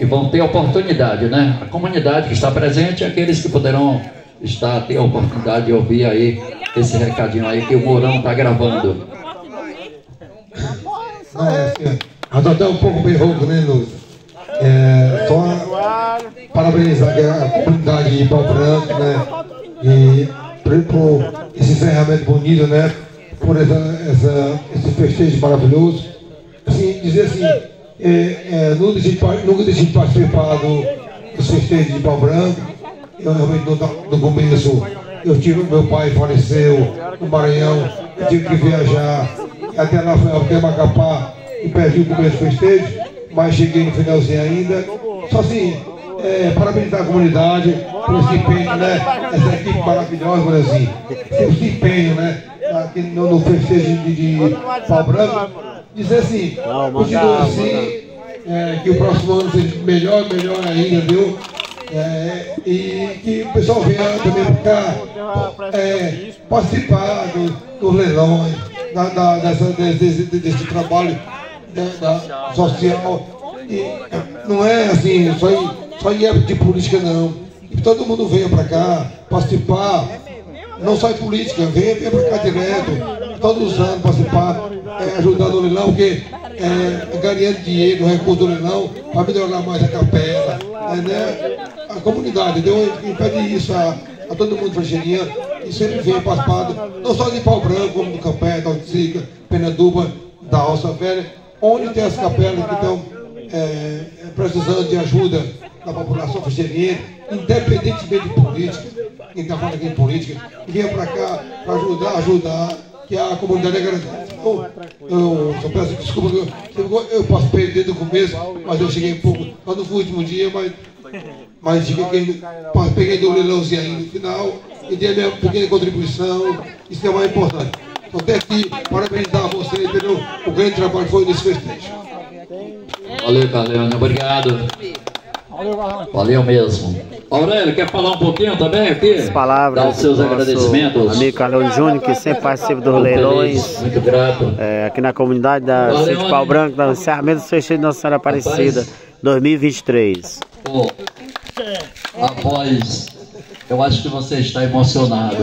e vão ter oportunidade, né? A comunidade que está presente, aqueles que poderão estar ter a oportunidade de ouvir aí esse recadinho aí que o Mourão está gravando. Não, é tô até um pouco bem rouco, né, Lúcio? É, só parabenizar a comunidade de Pau Branco, né? E por, por esse encerramento bonito, né? Por essa, essa, esse festejo maravilhoso. Assim, dizer assim, é, é, nunca, deixei, nunca participar do, festejos de Pau Branco. Eu realmente no começo, eu tive, meu pai faleceu no Maranhão, eu tive que viajar até lá foi até Macapá e perdi o começo do festejo, mas cheguei no finalzinho ainda. Só assim, é, parabenizar a comunidade por esse empenho, né? Essa equipe maravilhosa, Brasil. Esse empenho, né? Aqui no, no festejo de, de Pau Branco. Dizer assim, continua assim, é, que o próximo ano seja melhor, melhor ainda, viu? É, e que o pessoal venha também cá é, participar dos do leilões, da, da, dessa, desse, desse trabalho da, social. E não é assim, só em, só época de política não. Que todo mundo venha para cá participar, não só em política, venha, venha para cá direto, todos os anos participar, ajudar no leilão, porque é, ganhando dinheiro, recurso do leilão, para melhorar mais a capela, é, né? a comunidade, deu, impede isso a, a todo mundo frangeirinha e sempre vem participado, não só de Pau Branco, como do Campé, da Alcica, Penaduba, da Roça Velha, onde tem as capelas que estão é, precisando de ajuda da população frangeirinha, independentemente de política, quem está falando aqui de política, venha para cá para ajudar, ajudar, que a comunidade agradece. Eu, eu só peço desculpa, eu, eu participei desde o começo, mas eu cheguei um pouco, mas no último dia, mas mas que peguei do leilãozinho aí no final e dei a minha pequena contribuição, isso é o mais importante. Então, até aqui, parabenizar a você pelo o grande trabalho que foi nesse festejo. Valeu, Carleone, obrigado. Valeu mesmo. Aurélio, quer falar um pouquinho também aqui? As palavras. Dar os seus agradecimentos. Amigo Carlos Júnior, que sempre participa dos leilões. Muito grato. É, aqui na comunidade da Sítio Pau Branco, no encerramento do festejo de Nossa Senhora Aparecida, 2023. Pô, a voz, eu acho que você está emocionado.